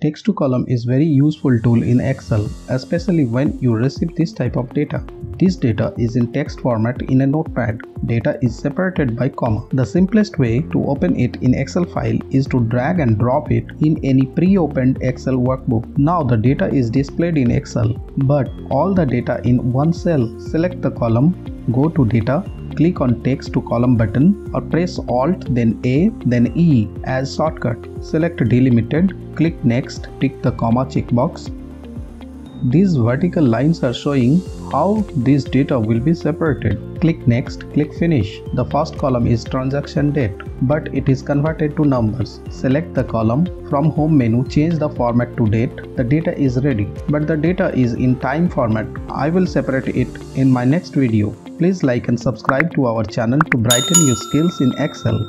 Text to column is very useful tool in Excel, especially when you receive this type of data. This data is in text format in a notepad. Data is separated by comma. The simplest way to open it in Excel file is to drag and drop it in any pre-opened Excel workbook. Now the data is displayed in Excel, but all the data in one cell. Select the column, go to data, click on text to column button or press alt then A then E as shortcut. Select delimited, click next, tick the comma checkbox. These vertical lines are showing how this data will be separated. Click next, click finish. The first column is transaction date, but it is converted to numbers. Select the column. From home menu, change the format to date. The data is ready, but the data is in time format. I will separate it in my next video. Please like and subscribe to our channel to brighten your skills in Excel.